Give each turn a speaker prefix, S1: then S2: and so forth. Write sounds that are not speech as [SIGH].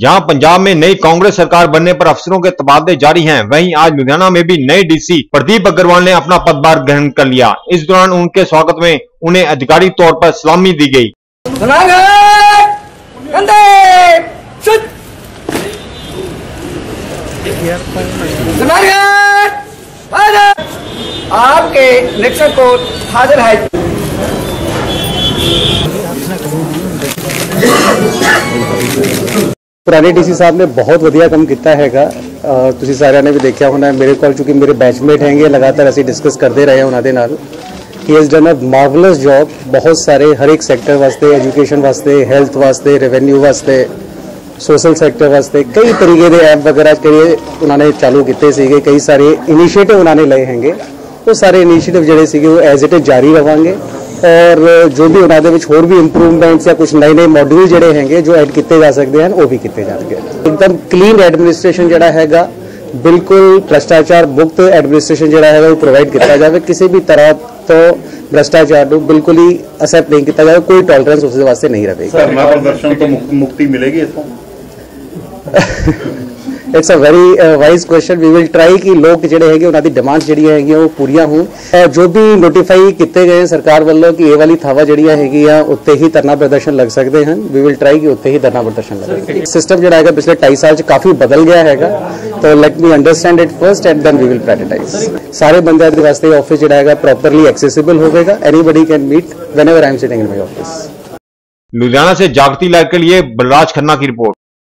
S1: जहाँ पंजाब में नई कांग्रेस सरकार बनने पर अफसरों के तबादले जारी हैं, वहीं आज लुधियाना में भी नए डीसी प्रदीप अग्रवाल ने अपना पदभार ग्रहण कर लिया। इस दौरान उनके स्वागत में उन्हें अधिकारी तौर पर सलामी दी गई।
S2: आपके को हाजिर है।
S3: ਪੁਰਾਣੇ ਡੀਸੀ ਸਾਹਿਬ ਨੇ ਬਹੁਤ ਵਧੀਆ ਕੰਮ ਕੀਤਾ ਹੈਗਾ ਅਹ ਤੁਸੀਂ ਸਾਰਿਆਂ ਨੇ ਵੀ ਦੇਖਿਆ ਹੋਣਾ ਮੇਰੇ ਕੋਲ ਚੂੰਕਿ ਮੇਰੇ ਬੈਚਮੇਟ ਹੈਗੇ ਲਗਾਤਾਰ ਅਸੀਂ ਡਿਸਕਸ ਕਰਦੇ ਰਹੇ ਹਾਂ ਉਹਨਾਂ ਦੇ ਨਾਲ ਹੀ has done a marvellous job ਬਹੁਤ ਸਾਰੇ ਹਰ ਇੱਕ ਸੈਕਟਰ ਵਾਸਤੇ ਐਜੂਕੇਸ਼ਨ ਵਾਸਤੇ ਹੈਲਥ ਵਾਸਤੇ ਰੈਵਨਿਊ ਵਾਸਤੇ ਸੋਸ਼ਲ ਸੈਕਟਰ ਵਾਸਤੇ ਕਈ ਤਰੀਕੇ ਦੇ ਐਪ ਵਗੈਰਾ ਜਿਹੜੇ ਉਹਨਾਂ ਨੇ ਚਾਲੂ ਕੀਤੇ ਸੀਗੇ ਕਈ ਸਾਰੇ ਇਨੀਸ਼ੀਏਟਿਵ ਉਹਨਾਂ ਨੇ ਲਏ ਹੈਗੇ ਉਹ ਸਾਰੇ ਇਨੀਸ਼ੀਏਟਿਵ ਜਿਹੜੇ ਸੀਗੇ ਉਹ ਐਜ਼ ਇਟ ਇਜ਼ ਜਾਰੀ ਰਵਾਂਗੇ ਔਰ ਜੋ ਵੀ ਉਹਨਾਂ ਦੇ ਵਿੱਚ ਹੋਰ ਵੀ ਇੰਪਰੂਵਮੈਂਟਸ ਜਾਂ ਕੁਝ ਨਵੇਂ ਨਵੇਂ ਮੋਡਿਊਲ ਜਿਹੜੇ ਹੈਗੇ ਜੋ ਐਡ ਕੀਤੇ ਜਾ ਸਕਦੇ ਹਨ ਉਹ ਵੀ ਕੀਤੇ ਜਾਣਗੇ। ਇੱਕਦਮ ਕਲੀਨ ਐਡਮਿਨਿਸਟ੍ਰੇਸ਼ਨ ਜਿਹੜਾ ਹੈਗਾ ਬਿਲਕੁਲ ਭ੍ਰਸ਼ਟਾਚਾਰ ਮੁਕਤ ਐਡਮਿਨਿਸਟ੍ਰੇਸ਼ਨ ਜਿਹੜਾ ਹੈਗਾ ਉਹ ਪ੍ਰੋਵਾਈਡ ਕੀਤਾ ਜਾਵੇ। ਕਿਸੇ ਵੀ ਤਰ੍ਹਾਂ ਤੋਂ ਭ੍ਰਸ਼ਟਾਚਾਰ ਨੂੰ ਬਿਲਕੁਲ ਹੀ ਅਸੈਪਟ ਨਹੀਂ ਕੀਤਾ ਜਾਵੇ ਕੋਈ ਟੋਲਰੈਂਸ ਉਸ ਦੇ ਵਾਸਤੇ ਨਹੀਂ ਰਹੇਗੀ।
S4: ਧਰਨਾ ਪ੍ਰਦਰਸ਼ਨ ਤੋਂ ਮੁਕ- ਮੁਕਤੀ ਮਿਲੇਗੀ ਇਥੋਂ [LAUGHS]
S3: it's a very wise question we will try ਕਿ ਲੋਕ ਜਿਹੜੇ ਹੈਗੇ ਉਹਨਾਂ ਦੀ ਡਿਮਾਂਡ ਜਿਹੜੀਆਂ ਹੈਗੀਆਂ ਉਹ ਪੂਰੀਆਂ ਹੋਣ ਅਹ ਜੋ ਵੀ ਨੋਟੀਫਾਈ ਕੀਤੇ ਗਏ ਸਰਕਾਰ ਵੱਲੋਂ ਕਿ ਇਹ ਵਾਲੀ ਥਾਵਾਂ ਜਿਹੜੀਆਂ ਹੈਗੀਆਂ ਉੱਤੇ ਹੀ ਧਰਨਾ ਪ੍ਰਦਰਸ਼ਨ ਲੱਗ ਸਕਦੇ ਹਨ ਵੀ ਵਿਲ ਟਰਾਈ ਕਿ ਉੱਤੇ ਹੀ ਧਰਨਾ ਪ੍ਰਦਰਸ਼ਨ ਲੱਗੇ ਸਿਸਟਮ ਜਿਹੜਾ ਹੈਗਾ ਪਿਛਲੇ 2.5 ਸਾਲ ਚ ਕਾਫੀ ਬਦਲ ਗਿਆ ਹੈਗਾ ਤਾਂ let me understand it first and then we will practise ਸਾਰੇ ਬੰਦਿਆਂ ਦੇ ਵਾਸਤੇ ਆਫਿਸ ਜਿਹੜਾ ਹੈਗਾ ਪ੍ਰੋਪਰਲੀ ਐਕਸੈਸਿਬਲ ਹੋਵੇਗਾ anybody can meet whenever i am sitting in my office
S1: Ludhiana से जागती लाइव के लिए बलराज खन्ना की रिपोर्ट